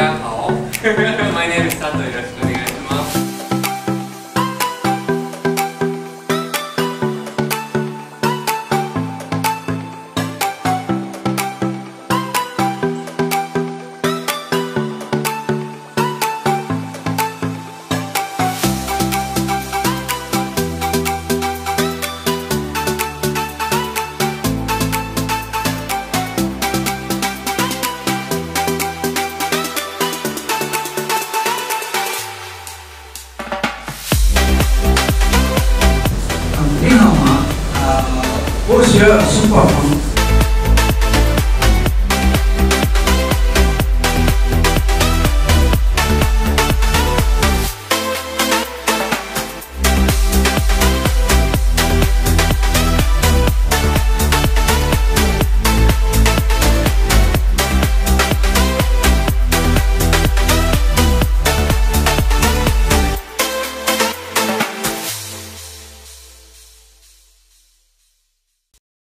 大家好。我学书法房。